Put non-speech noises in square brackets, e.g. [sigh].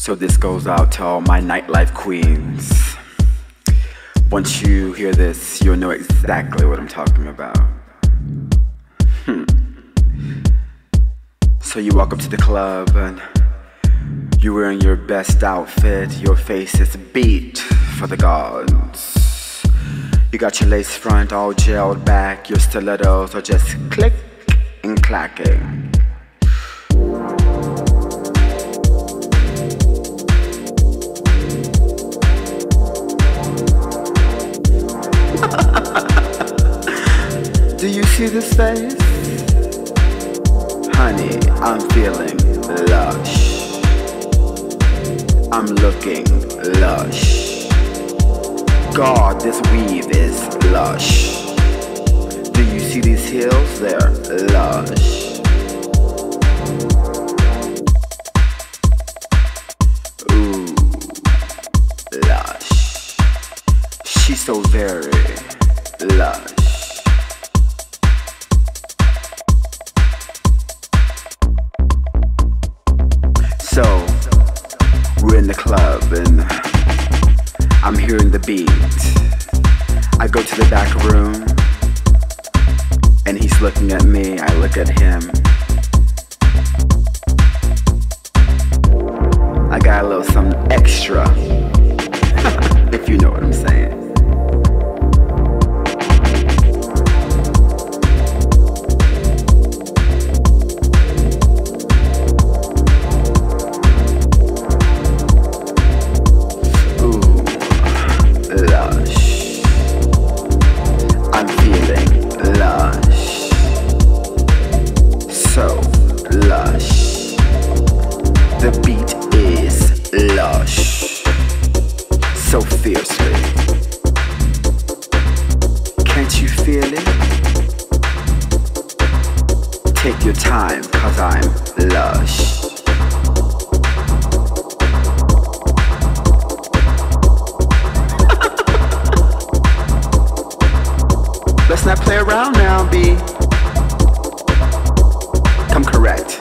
So this goes out to all my nightlife queens. Once you hear this, you'll know exactly what I'm talking about. Hmm. So you walk up to the club and you're wearing your best outfit, your face is beat for the gods. You got your lace front all gelled back, your stilettos are just click and clacking. This face? Honey, I'm feeling lush. I'm looking lush. God, this weave is lush. Do you see these heels? They're lush. Ooh, lush. She's so very lush. The club and I'm hearing the beat. I go to the back room and he's looking at me, I look at him. I got a little something extra, [laughs] if you know what I'm saying. feel it? Take your time, cause I'm lush. [laughs] Let's not play around now, B. Come correct.